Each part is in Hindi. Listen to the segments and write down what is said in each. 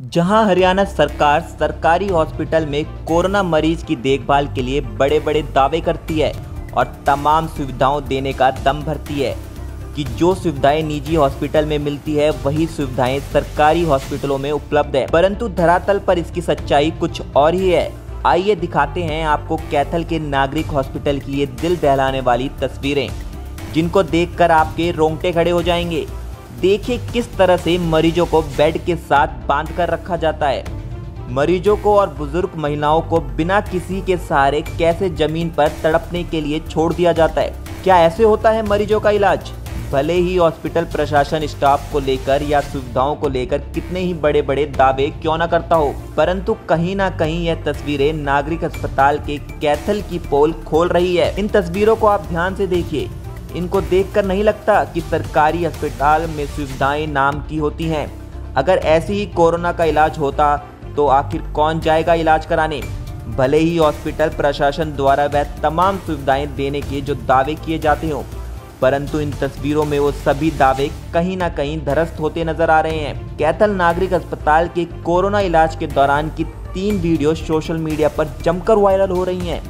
जहाँ हरियाणा सरकार सरकारी हॉस्पिटल में कोरोना मरीज़ की देखभाल के लिए बड़े बड़े दावे करती है और तमाम सुविधाओं देने का दम भरती है कि जो सुविधाएँ निजी हॉस्पिटल में मिलती है, वही सुविधाएँ सरकारी हॉस्पिटलों में उपलब्ध है। परंतु धरातल पर इसकी सच्चाई कुछ और ही है। आइए दिखाते हैं आपको कैथल के नागरिक हॉस्पिटल की ये दिल दहलाने वाली तस्वीरें, जिनको देखकर आपके रोंगटे खड़े हो जाएँगे। देखिए किस तरह से मरीजों को बेड के साथ बाँध कर रखा जाता है। मरीजों को और बुज़ुर्ग महिलाओं को बिना किसी के सहारे कैसे ज़मीन पर तड़पने के लिए छोड़ दिया जाता है? क्या ऐसे होता है मरीजों का इलाज? भले ही हॉस्पिटल, प्रशासन, स्टाफ को लेकर या सुविधाओं को लेकर कितने ही बड़े बड़े दावे क्यों ना करता हो, परंतु कहीं ना कहीं यह तस्वीरें नागरिक अस्पताल के कैथल की पोल खोल रही है। इन तस्वीरों को आप ध्यान से देखिए। इनको देखकर नहीं लगता कि सरकारी अस्पताल में सुविधाएँ नाम की होती हैं। अगर ऐसे ही कोरोना का इलाज होता तो आखिर कौन जाएगा इलाज कराने? भले ही हॉस्पिटल प्रशासन द्वारा वह तमाम सुविधाएँ देने के जो दावे किए जाते हों, परंतु इन तस्वीरों में वो सभी दावे कहीं ना कहीं धरस्त होते नज़र आ रहे हैं। कैथल नागरिक अस्पताल के कोरोना इलाज के दौरान की तीन वीडियो सोशल मीडिया पर जमकर वायरल हो रही हैं।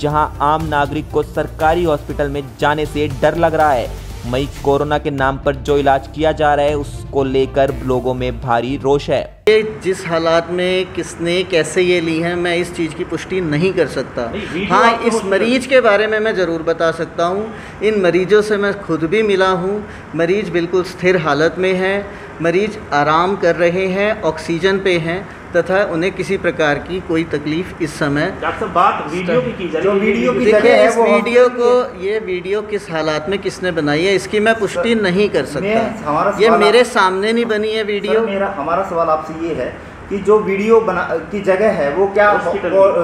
जहाँ आम नागरिक को सरकारी हॉस्पिटल में जाने से डर लग रहा है। मई कोरोना के नाम पर जो इलाज किया जा रहा है उसको लेकर लोगों में भारी रोष है। ये जिस हालात में किसने कैसे ये ली है मैं इस चीज़ की पुष्टि नहीं कर सकता। हाँ इस मरीज़ के बारे में मैं ज़रूर बता सकता हूँ। इन मरीजों से मैं खुद भी मिला हूँ। मरीज़ बिल्कुल स्थिर हालत में है। मरीज़ आराम कर रहे हैं ऑक्सीजन पे हैं। तथा उन्हें किसी प्रकार की कोई तकलीफ़ इस समय डॉक्टर बात वीडियो की की जा है। वीडियो की देखिए इस वीडियो को ये वीडियो किस हालात में किसने बनाई है इसकी मैं पुष्टि नहीं कर सकता। ये मेरे सामने नहीं बनी है वीडियो। मेरा हमारा सवाल आपसे ये है कि जो वीडियो बना की जगह है वो क्या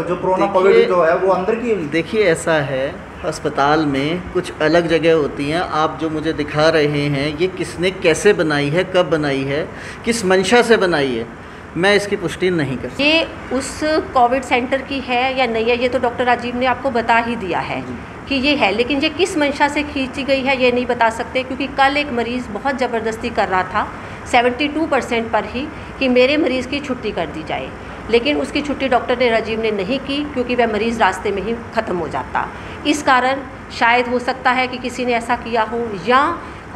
जो कोरोना कोविड जो है वो अंदर की देखिए ऐसा है अस्पताल में कुछ अलग जगह होती हैं। आप जो मुझे दिखा रहे हैं ये किसने कैसे बनाई है कब बनाई है किस मंशा से बनाई है? मैं इसकी पुष्टि नहीं कर ये उस कोविड सेंटर की है या नहीं है ये तो डॉक्टर राजीव ने आपको बता ही दिया है कि ये है लेकिन ये किस मंशा से खींची गई है ये नहीं बता सकते क्योंकि कल एक मरीज़ बहुत ज़बरदस्ती कर रहा था 72 परसेंट पर ही कि मेरे मरीज़ की छुट्टी कर दी जाए। लेकिन उसकी छुट्टी डॉक्टर ने राजीव ने नहीं की क्योंकि वह मरीज़ रास्ते में ही ख़त्म हो जाता। इस कारण शायद हो सकता है कि किसी ने ऐसा किया हो या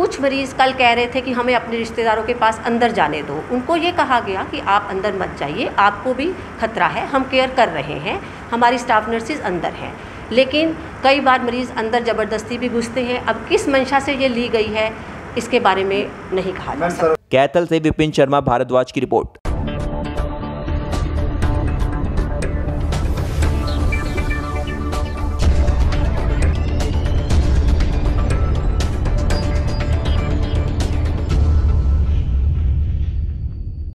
कुछ मरीज़ कल कह रहे थे कि हमें अपने रिश्तेदारों के पास अंदर जाने दो। उनको ये कहा गया कि आप अंदर मत जाइए आपको भी खतरा है हम केयर कर रहे हैं हमारी स्टाफ नर्सिस अंदर हैं। लेकिन कई बार मरीज़ अंदर ज़बरदस्ती भी घुसते हैं। अब किस मंशा से ये ली गई है इसके बारे में नहीं कहा जा सकता। कैथल से विपिन शर्मा भारद्वाज की रिपोर्ट।